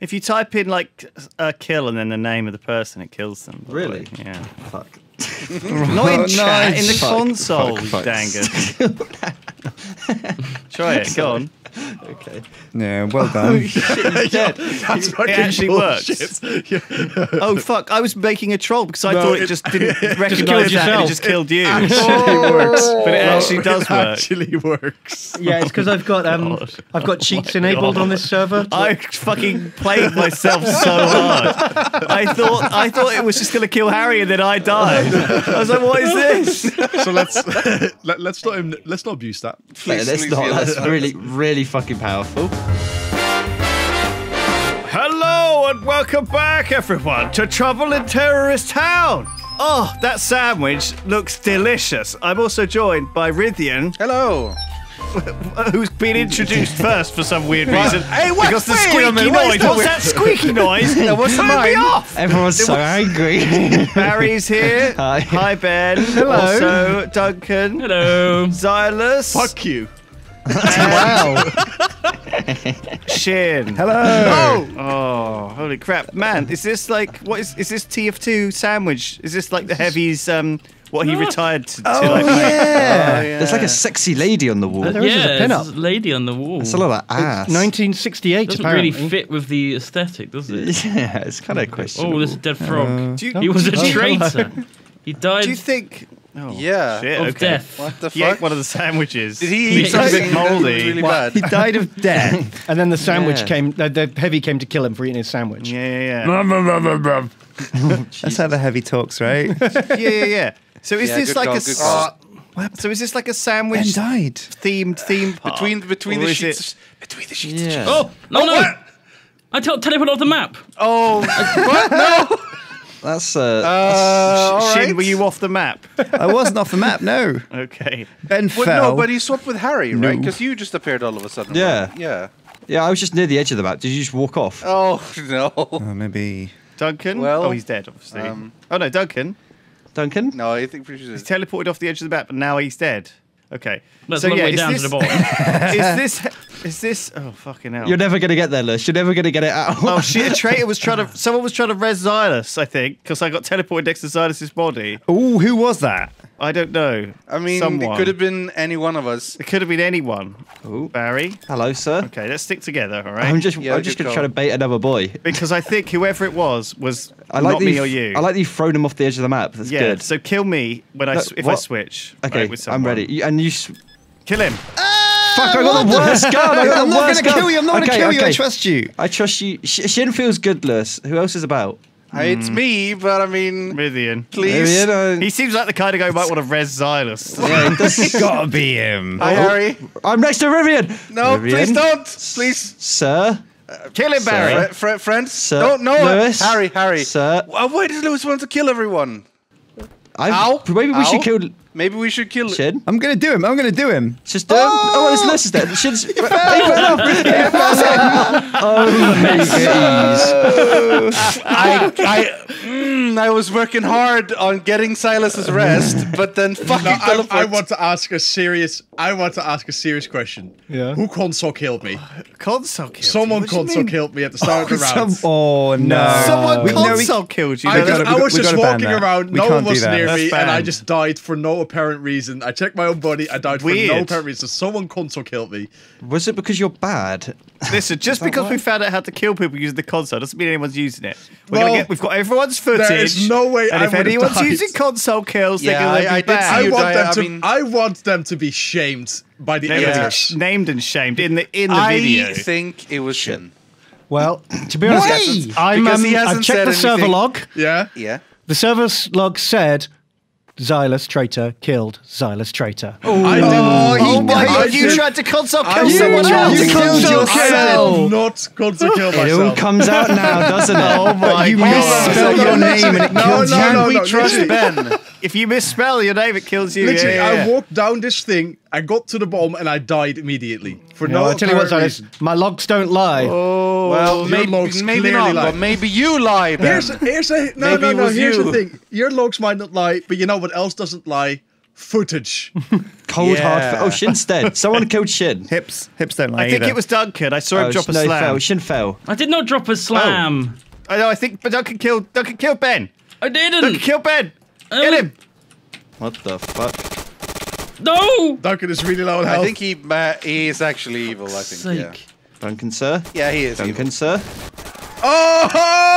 If you type in like a kill and then the name of the person, it kills them. Really? way. Yeah. Fuck. Not in chat, in the Fuck, console, fuck, you fuck. Try it. Go on. Okay. Yeah, well done. Oh shit! That's fucking actually bullshit. Oh fuck! I was making a troll because I No, thought it it- just didn't killed recognise that and it just killed you. actually works. But it actually does it work. actually works. Yeah, it's because I've got um, God. I've got cheats enabled on this server. I fucking played myself so hard. I thought I thought it was just gonna kill Harry and then I died. I was like, what is this? So let's let, let's not let's not abuse that. Mate, that's please, not. That's that's really, really fucking powerful. Hello and welcome back, everyone, to Trouble in Terrorist Town. Oh, that sandwich looks delicious. I'm also joined by Rythian, Hello. who's been introduced first for some weird reason. Hey, what? Because the squeaky minute, noise. that What's that squeaky noise? what's Turn me off. Everyone's so angry. Barry's here. Hi. Hi, Ben. Hello. Also, Duncan. Hello. Zylus. Fuck you. Wow. Sjin. Hello. Oh, holy crap, man! Is this like what is is this TF2 sandwich? Is this like the heavies? Um, what he retired to, to Oh, like make? yeah. There's like a sexy lady on the wall. There is yeah, a pin-up. there's a lady on the wall. It's a lot of ass. 1968, doesn't apparently. really fit with the aesthetic, does it? Yeah, it's kind of questionable. Oh, there's a dead frog. Do you, he was a Oh, traitor. He died do you think? Oh, Yeah. shit, of okay. death. What the He ate fuck? one of the sandwiches. Did he eat something a bit that was mouldy. really What? He died of death. And then the sandwich Yeah. came, the, the heavy came to kill him for eating his sandwich. Yeah, yeah, yeah. That's how the heavy talks, right? yeah, yeah, yeah, yeah. So is Yeah, this like call, a good s- so is this like a ben sandwich died. themed theme park? Between between the sheets. Between the sheets. Yeah. Oh no no! I tell teleport off the map. Oh, what? No. That's uh. Uh, all Sjin, right. were you off the map? I wasn't off the map, no. Okay. Ben Well, fell. no, but he swapped with Harry, right? Because you just appeared all of a sudden. Yeah. right? Yeah. yeah, I was just near the edge of the map. Did you just walk off? Oh no. Oh, maybe. Duncan? Well, oh, he's dead, obviously. um, oh, no, Duncan. Duncan? No, I think pretty sure. He's teleported off the edge of the map, but now he's dead. Okay. That's so, a long yeah, way is down this, to the bottom. is this is this oh fucking hell. You're never gonna get there, Lush. You're never gonna get it out. Oh shit! A traitor was trying to. Someone was trying to res Zylus, I think, because I got teleported next to Zylus's body. Oh, who was that? I don't know. I mean, Someone. it could have been any one of us. It could have been anyone. Ooh. Barry. Hello, sir. Okay, let's stick together, all right? I'm just, Yeah, I'm just gonna call. try to bait another boy. because I think whoever it was was I like not me you've- or you. I like that you've thrown him off the edge of the map. That's yeah. good. So kill me when I No, s- if I switch. Okay, right, with I'm ready. And you. Kill him. Ah! Fuck! I got the worst gun. I got I'm the not worst gonna gun. kill you. I'm not okay, gonna kill you. I trust you. I trust you. Sh- Sjin feels good, Lewis. Who else is about? Uh, It's me, but I mean, Rythian. please. Maybe, you know, He seems like the kind of guy who might want to res Zylus. yeah, he does- Gotta be him. Hi, Harry. I'm next to Rythian. No, Rythian? please don't. Please. Sir. Kill him, Barry. Fri fri friends. Sir. Don't no. Lewis? Harry, Harry. Sir. Why why does Lewis want to kill everyone? I, Ow. Maybe we Ow. should kill Maybe we should kill. Sjin. I'm gonna do him. I'm gonna do him. Just do oh! oh, it's Lewis is dead. Sjin's. He fell off. oh, make it ease. I I mm, I was working hard on getting Zylus's rest, but then fucking No, I, teleport. I want to ask a serious. I want to ask a serious question. Yeah. Who console killed me? Console killed? Someone What console killed me at the start of the round. Some- oh no. Someone We- no, we- console killed you. I, No, just, that's- I was we just walking around. We no one was near That's me, and I just died for no apparent reason. I checked my own body. I died for no apparent reason. Someone console killed me. Was it because you're bad? Listen, just because we found out how to kill people using the console doesn't mean anyone's using it. We're Well, gonna get, we've got everyone's footage. There is no way And I if would've anyone's died. using console kills, they're Yeah, gonna I- be I bad. I want die, them I to. mean- I want them to be shamed by the They were evidence. named and shamed in the in the I video. think it was Shin. Well, to be honest, I'm, um, I've checked said the server anything. log. Yeah. Yeah. The server log said Zylus traitor killed Zylus traitor. I didn't. Oh, he- Oh my I god, you did- tried to console kill did- someone you else! killed Console yourself. I kill! did not console kill It all comes out now, doesn't it? Oh my You god. misspelled your name and it no, killed no, you. no, we no, trust. Ben. If you misspell your name, it kills you. Literally, yeah, yeah, I walked down this thing, I got to the bottom, and I died immediately for No, no. I tell you what, apparent reason. my logs don't lie. Oh, Well, your maybe, logs maybe not, lie. but maybe you lie, Ben. Here's, here's a no, Maybe no, no. Here's you. the thing: your logs might not lie, but you know what else doesn't lie? footage. Cold hard. Yeah. F- oh, Sjin's dead. Someone killed Sjin. Hips, hips don't lie I think either. it was Duncan. I saw him Oh, drop a no, he slam. fell. Sjin fell. I did not drop a slam. Oh. I know. I think, but Duncan killed. Duncan killed Ben. I didn't. killed Ben. Um, Get him. What the fuck? No. Duncan is really low on I think he uh, he is actually evil. I think. Yeah. Duncan, sir. Yeah, he is. Duncan, evil. sir. Oh,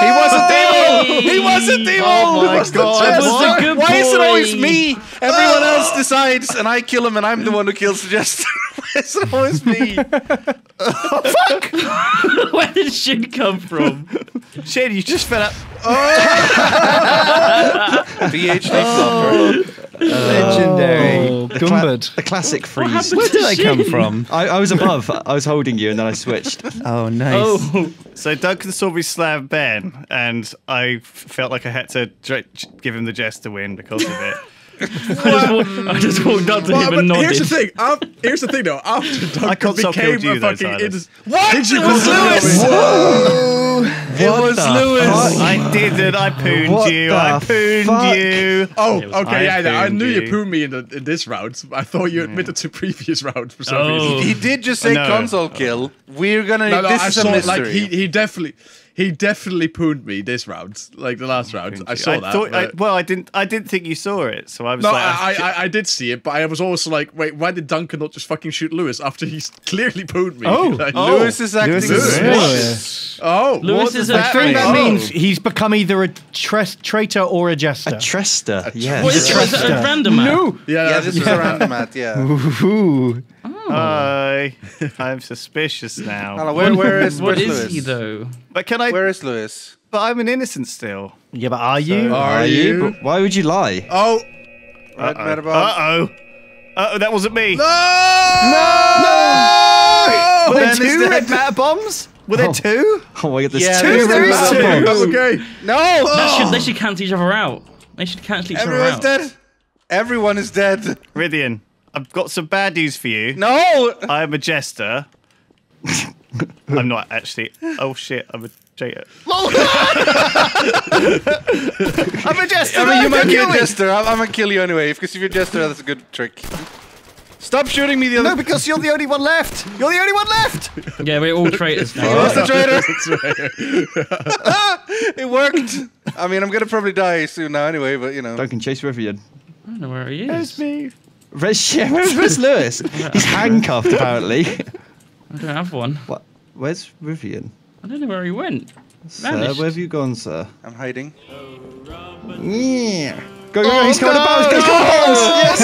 he wasn't evil. He wasn't evil. Oh my It the God. Was a good Why is it always me? Everyone else ah! decides, and I kill him, and I'm the one who kills the Jester. Why is it always me? Fuck! Where did Sjin come from? Sjin, you just fell out. PhD flopper. Legendary. Oh, The, cla- Gumbard. the classic freeze. Where did I come from? I, I was above. I was holding you, and then I switched. Oh, nice. Oh, So Duncan saw me slam Ben, and I f- felt like I had to dr- give him the jest to win because of it. I just, walked, I just walked up to Well, him but and nodded. here's the thing. Af- here's the thing, though. After Duncan console became killed you, a though, fucking Zylus. ins- What? Did you It was console Lewis. kill me? It was Lewis. I did it. I pooned What you. I pooned fuck? Oh, you. It was- okay, I yeah, yeah, I knew you you. pooed me in, the, in this round. I thought you admitted to previous rounds for some Oh. reason. He did just say No. console kill. We're gonna. No, no, this I is a saw mystery. like he, he definitely he definitely pooned me this round, like the last oh, round. I saw that. Thought, I, well, I didn't. I didn't think you saw it, so I was no, like, I, I, I did see it, but I was also like, wait, why did Duncan not just fucking shoot Lewis after he's clearly pooed me? Oh. Like, oh. Lewis is acting. Lewis is oh, Lewis. Oh, Lewis What is does a that I think that Oh. means he's become either a tres- traitor or a jester. A Trester. Yeah. What is it? Was it a random map? no. yeah, Yeah, this is a random at. Yeah. Ooh. I, I'm suspicious now. Hello, where, where is What where's is Lewis? he though? But can I? Where is Lewis? But I'm an innocent still. Yeah, but are you? Are you? But why would you lie? Oh, Red Uh matter bomb. oh. Uh oh, that wasn't me. no! No! Were there two dead. red matter bombs? Were there Oh. two? Oh my god, there's Yeah, two there's red there is metal two. bombs. Okay. No! That should, they should cancel each other out. They should cancel each other out. Everyone's dead. Everyone is dead. Rythian, I've got some bad news for you. No! I'm a jester. I'm not actually. Oh shit, I'm a jester. I'm a jester. I mean, you might be a jester. I'm, I'm gonna kill you anyway, because if you're a jester, that's a good trick. Stop shooting me the other No, because you're the only one left. You're the only one left. Yeah, we're all traitors now. What's the traitor? it worked. I mean, I'm gonna probably die soon now anyway, but you know. Duncan, chase Rythian. I don't know where he is. me. Where's, yeah, where's, where's Lewis? He's handcuffed, apparently. I don't have one. what? Where's Rythian? I don't know where he went. Sir, Vanished. where have you gone, sir? I'm hiding. Yeah. Go, go, go, he's coming to bounce, he's coming to bounce! Yes!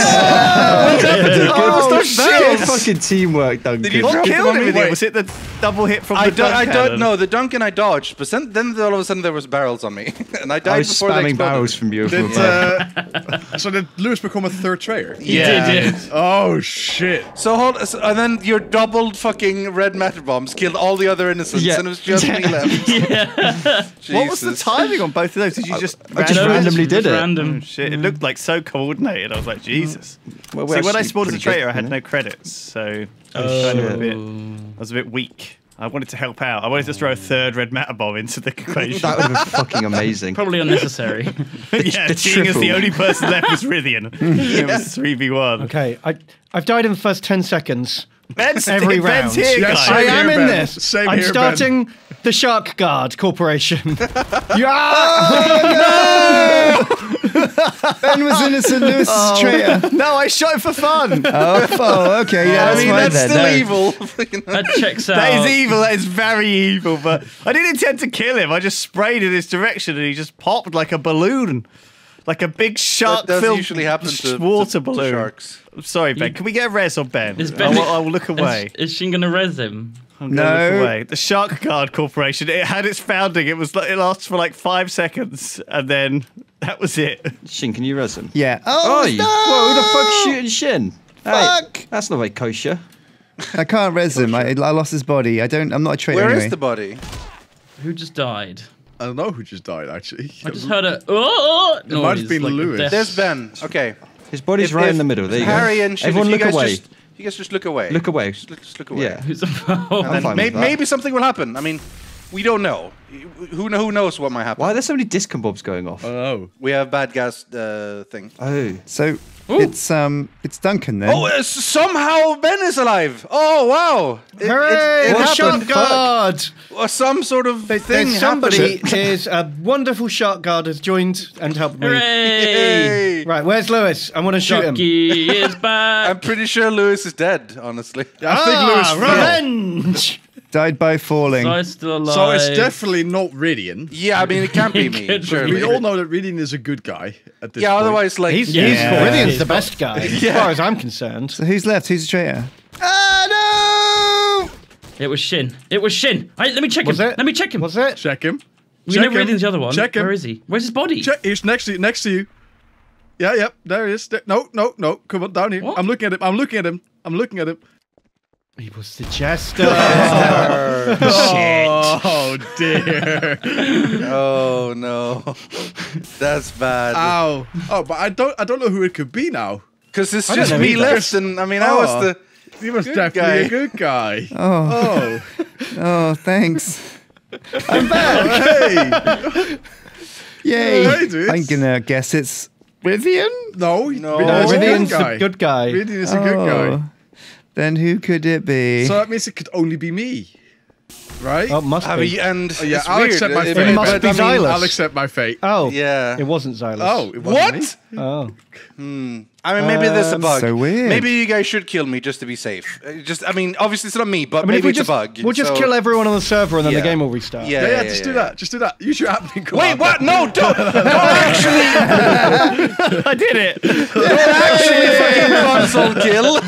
Oh, Good shit. fucking teamwork, Duncan. Did you What drop killed him on him? Was it the double hit from I the don't, I don't know. The Duncan I dodged, but then, then all of a sudden there was barrels on me, and I died I was before they spamming exploded. barrels from you. Did, from uh, so did Lewis become a third traitor? He did, yeah. Oh shit! So hold, so- and then your doubled fucking red matter bombs killed all the other innocents, Yeah. and it was just me left. What was the timing on both of those? Did you just, I just randomly did it. Random. Shit, it looked like so coordinated. I was like, Jesus. Well, See, when I actually spawned as a pretty good, traitor, I had no credits, so I was oh. kind of a bit, I was a bit weak. I wanted to help out. I wanted to throw a third red matter bomb into the equation. That would have been fucking amazing. Probably unnecessary. yeah, the seeing as the only person left was Rythian. It was three v one. Okay, I, I've died in the first 10 seconds. Ben's, Every Ben's round. here, Yes, guys. I am here, in Ben. this. Same I'm here, Ben. Starting the Shark Guard Corporation. yeah! Oh, ben was innocent, Lewis is oh. traitor. No, I shot him for fun. Oh, oh, okay, yeah, I that's mean, that's then. still no. evil. That checks out. That is evil. That is very evil. But I didn't intend to kill him. I just sprayed in his direction, and he just popped like a balloon, like a big That shark does filled usually happen to, water to, to balloon. sharks. I'm sorry, Ben. Can we get a res on Ben? Is I will, I will look away. Is, is Sjin gonna res him? I'm No. away. The Shark Guard Corporation. It had its founding. It was like, it lasts for like five seconds, and then that was it. Sjin, can you res him? Yeah. Oh, Oh, no! Whoa, who the fuck's shooting Sjin? Fuck! Hey, that's not very kosher. I can't res him. I, I lost his body. I don't. I'm not a traitor Where is anyway. the body? Who just died? I don't know who just died actually. I just heard a oh, oh, oh It might have been like Lewis. There's Ben. Okay. His body's If- right if in the middle. There you Harry go. and Sjin, Everyone if look guys away. Just, you guys just look away. Look away. Just look, just look away. Yeah. And then fine may- with that. maybe something will happen. I mean, we don't know. Who who knows what might happen? Why are there so many discombobs going off? Oh. We have bad gas uh, thing. Oh. So it's um it's Duncan then. Oh, uh, somehow Ben is alive. Oh wow! It, it- Hooray! it the shark happened. guard. Or some sort of thing. Somebody is a wonderful shark guard has joined and helped me. Hooray! Hey. Right, where's Lewis? I want to shoot him. Is back. I'm pretty sure Lewis is dead. Honestly. I think Lewis Ah, fell. revenge. Died by falling. So it's still alive. So it's definitely not Rythian. Yeah, I mean it can't be me. Surely. We all know that Rythian is a good guy at this Yeah, point. otherwise like He's, Yeah. he's Yeah. Meridian's the best guy, as far as I'm concerned. So who's left? Who's a traitor? Ah, no! It was Sjin. It was Sjin. Hey, let me check Was him. it? Let me check him. Was it? Check him. We Check know him. Radiant's the other one. Check him. Where is he? Where's his body? Check. He's next to you. Next to you. Yeah, yep. There he is. There- No, no, no. Come on, down here. What? I'm looking at him. I'm looking at him. I'm looking at him. He was the jester. Oh, oh dear. Oh no, that's bad. Ow. Oh, but I don't. I don't know who it could be now. Because it's I just me either. left, and I mean I was Oh. the. He was Good definitely guy. a good guy. Oh, Oh, oh, thanks. hey. Yay! Hey, dude. I'm gonna guess it's Rythian. No, No. Rythian is a good guy. the good guy. Rythian is a good Oh, guy. Then who could it be? So that means it could only be me, right? Oh, must I be. mean, and Oh, yeah, it's I'll weird. accept my It- fate. It must but be I mean, Zylus. I'll accept my fate. Oh, Yeah. It wasn't Zylus. Oh, it wasn't me? What? Oh. I mean, maybe there's a Um, bug. so weird. Maybe you guys should kill me just to be safe. Uh, Just, I mean, obviously it's not me, but I mean, maybe we it's just, a bug. we'll just so- kill everyone on the server and then Yeah. the game will restart. Yeah, Yeah, yeah, just do that. Just do that. Use your admin card. Wait, what? No, don't, don't actually, I did it. don't actually fucking console kill.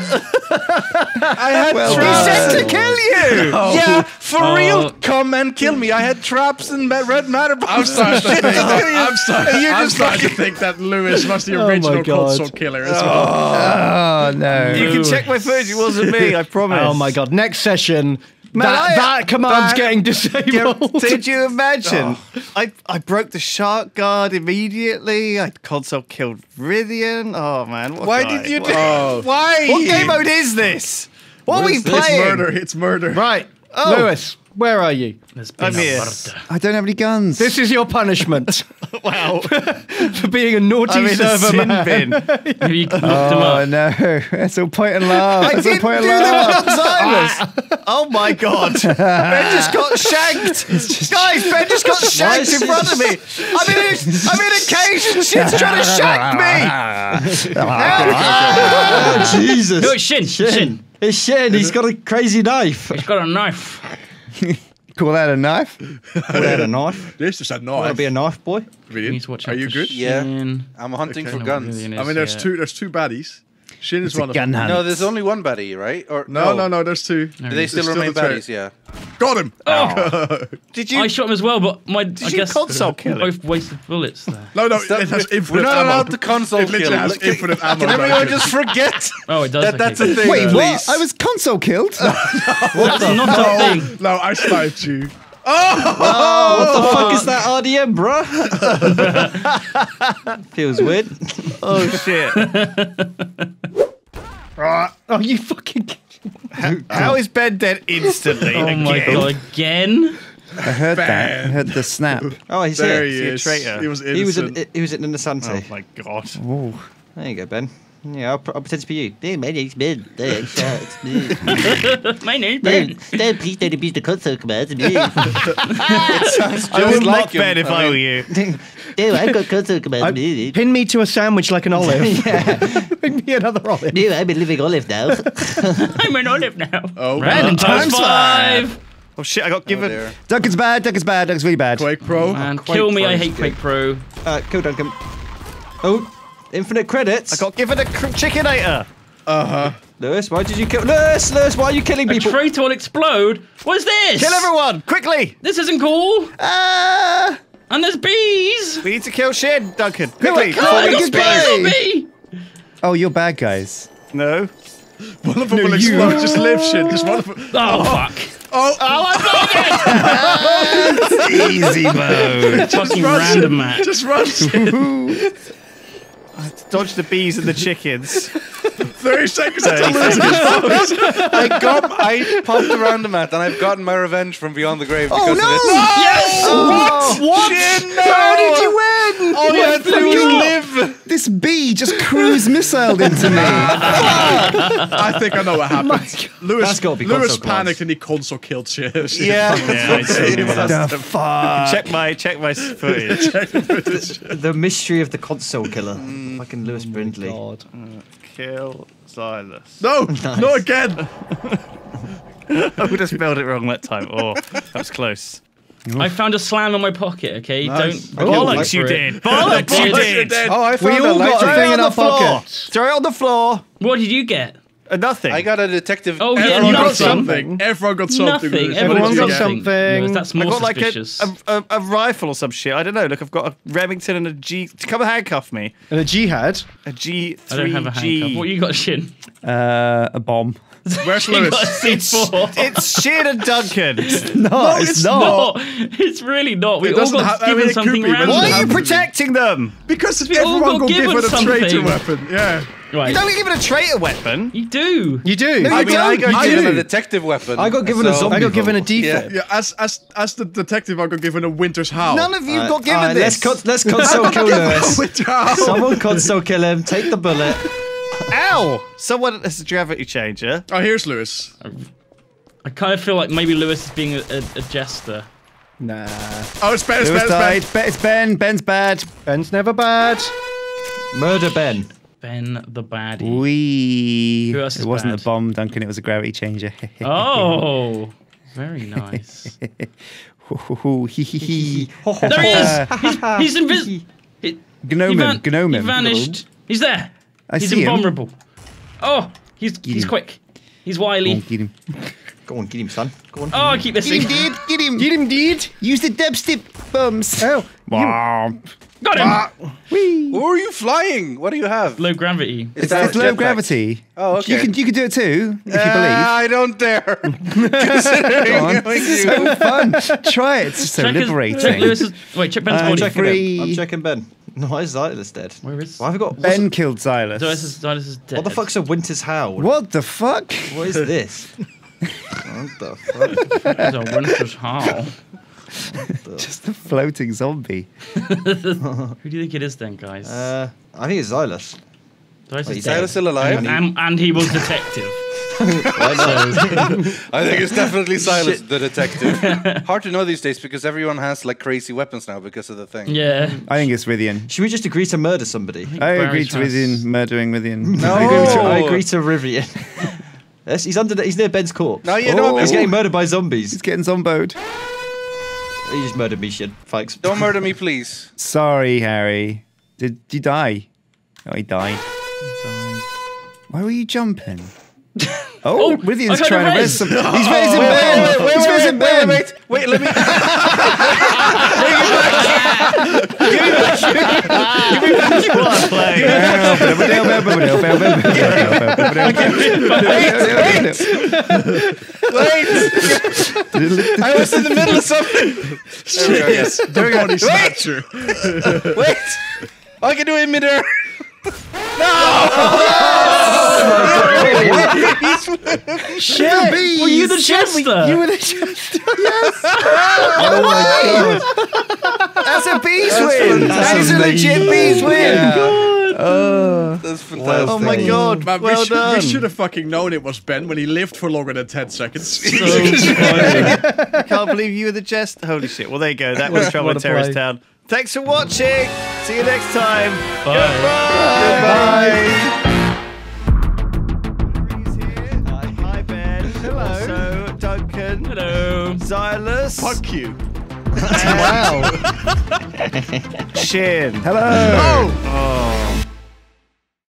I had Well traps. done. to kill you. Yeah, for Oh. real, come and kill me. I had traps and ma- red matter bombs. I'm starting to think. I'm starting, You're I'm just starting to think that Lewis was the Oh my original God. console killer as well. Oh no! You can check my footage. It wasn't me. I promise. Oh my god! Next session. Man, that, I- that command's that- getting disabled. Did you imagine? Oh. I, I broke the shark guard immediately. I console killed Rythian. Oh man, what Why guy. did you do? What, Oh. Why? what game mode is this? What are we playing? It's playing? murder. It's murder. right, Oh. Lewis, where are you? I'm here. I don't have any guns. This is your punishment Wow. for being a naughty I'm in a server sin man. bin. Have you looked him oh up? no! It's all point and laugh. I It's all didn't do and that laugh. on Zylus. oh my god. Ben just got shanked. Guys, Ben just got shanked in front of me. I'm in a, I'm in a cage and shit's trying to shank me. Oh, Jesus. No, it's Sjin. Sjin. It's Sjin. He's got a crazy knife. He's got a knife. Call that a knife? Would have a knife. This is a Want knife. to be a knife boy? You Rythian, need to watch Are you for good? Yeah. I'm hunting Okay. for guns. I mean, there's Rythian is two. There's two baddies. Sjin is It's a one of gun them. hunt. No, there's only one baddie, right? Or No, oh. no, no. There's two. Do they still There's remain the threat. baddies? Yeah. Got him. Oh. oh. Did you? I shot him as well, but my I you guess console kill him? both wasted bullets there. No, no. Stop- It has We're not ammo. allowed to console It literally kill. has Can- infinite ammo. Can everyone just forget Oh, it does. that okay, that's a thing? Wait, please? what? I was console killed. That's not a thing. No, I sniped you. Oh what the fuck is that RDM, bruh? Feels weird. Oh shit. right. Oh, you fucking. How is Ben dead instantly? Oh my again? god, again? I heard that. I heard the snap. Oh, he's There here. he he a traitor? He was innocent. He was in, he was in the Sante. Oh my god. Oh, There you go, Ben. Yeah, I'll, I'll pretend to be you. Hey, my name's Ben. Hey, it's me. My name's Ben, Ben. Ben, please don't abuse the console command. Me. I would like mock him, Ben if I I were you. No, I've got console command. Me. Pin me to a sandwich like an olive. yeah. Make me another olive. No, I'm a living olive now. I'm an olive now. Oh, Random times five. Oh shit! I got given. there. Duncan's bad. Duncan's bad. Duncan's really bad. Quake Pro. And Quake kill me, I hate good. Quake Pro. uh, kill Duncan. Oh, infinite credits. I got given a cr- chickenator. Uh huh. Lewis, why did you kill? Lewis, Lewis, why are you killing A people? traitor will explode. What's this? Kill everyone quickly. This isn't cool. Ah! And there's bees. We need to kill Sjin, Duncan. Quickly. I Oh, I can't got bees on me. Oh, you're bad guys. No. One of them will explode. Just live shit. Just one of them. Oh, fuck. Oh, oh, Easy mode. Fucking random match. Just run. Dodge the bees and the chickens. 30 seconds until Lewis gets. I got, I popped around the mat, and I've gotten my revenge from beyond the grave oh, because Oh of no! this. Yes! Oh, what? Shit, no! How did you win? All you had to do was live. This bee just cruise missiled into me. I think I know what happened. Lewis, That's gotta be Lewis console class. panicked and he console killed shit. Yeah. Yeah, I see. the fuck? check my check my footage. The mystery of the console killer. Mm. Fucking Lewis oh Brindley. God. Mm, kill Zylus. No, not again. I would have spelled it wrong that time. Oh, that was close. I found a slam in my pocket. Okay, Nice. don't Bollocks, you did. Bollocks, you did. Oh, I We found a all got a Throw it thing on in the our floor. Throw it on the floor. What did you get? Uh, nothing. I got a detective. Oh yeah, Everyone got something. Everyone got something. Nothing. Everyone What got you get? something. Lewis, That's I more got like a, suspicious. a, a, a rifle or some shit. I don't know. Look, I've got a Remington and a G. Come handcuff me. And a jihad. A G3G. I don't have a handcuff. What you got, Sjin? Uh, a bomb. Where's You got a Lewis? C4. It's Sjin and Duncan. No, it's, it's not. No, it's really not. We It all doesn't got have- I mean, given something be, random. Why are you have to be. protecting them? Because We all everyone got got given a traitor weapon. Yeah. Right. You don't get given a traitor weapon. You do. You do. I mean, don't. I got You given a detective weapon. I got given a so- zombie I got given a vote. defect. Yeah, as as as the detective, I got given a winter's howl. None of you Alright, got given alright, this. Let's, con- let's console kill Lewis. winter. Someone console kill him. Take the bullet. Ow! Someone has a gravity changer. Oh, here's Lewis. I kind of feel like maybe Lewis is being a, a, a jester. Nah. Oh, oh it's Ben. It's Lewis Ben. It's Ben. It's Ben. Ben's bad. Ben's never bad. Murder Ben. Ben the baddie. We. Who else is It wasn't bad? a bomb, Duncan. It was a gravity changer. Oh, very nice. Hee hee hee. there he is. He's, he's invisible. He, Gnome him. Gnome he him. vanished. He's there. I he's see him. invulnerable. Oh, he's he's him. quick. He's Go on, wily. get him. Go on, get him, son. Go on. Oh, I keep Get him, dude. Get him. Get him, deed. Use the dubstep bums. Oh. Wow. Got him. Whee. Who are you flying? What do you have? Low gravity. Is It's, it's low jetpack? gravity. Oh, okay. You can you can do it too if you Uh, believe. I don't dare. Go Considering on. knowing It's you. so fun. Try it. It's so Check his- liberating. check Lewis's. Wait, check Ben's I'm body. checking free. I'm checking Ben. No, why is Zylus dead? Where is? Why have I got? Ben killed Zylus. Zylus is, Zylus is dead. What the fuck's a Winter's Howl? What the fuck? What is this? What the fuck? It's a winter's howl. Just a floating zombie. Who do you think it is then, guys? Uh, I think it's Zylus. Zylus wait, is Zylus still alive? And, and, and he was detective. I think it's definitely Zylus, the detective. Hard to know these days because everyone has like crazy weapons now because of the thing. yeah. I think it's Rythian. Should we just agree to murder somebody? I agree to house. Rythian murdering Rythian. No. I agree, to, I agree to Rythian. Yes, he's under. The, he's near Ben's corpse. No, you know Oh. He's getting murdered by zombies. He's getting zomboed. He just murdered me, shit. Thanks. Don't murder me, please. Sorry, Harry. Did you die? Oh, he died. Why were you jumping? Oh, Oh, Rythian's trying to res. res some. He's raising Ben. He's raising Ben. wait, wait, let me. Wait, I was in the middle of something. There we go, yes. The body snatcher. Wait, I can do it in midair. Shit. Were you the jester? You were the jester. Oh my god. That's a bees win. That is a legit bees win. That's fantastic. Oh my god. Oh, Man, well we, should, done. we should have fucking known it was Ben when he lived for longer than 10 seconds. So. I can't believe you were the jest. Holy shit. Well, there you go. That was Trouble in a Terrorist play. Town. Thanks for watching. See you next time. Bye. Goodbye. Hi, Hello. Fuck Zylus. you. Wow. Sjin. Hello. Oh, oh.